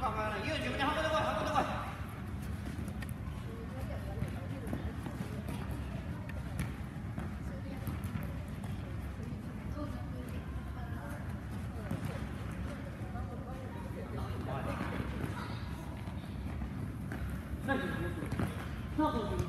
干嘛呢？一你好过，那就结束，那后。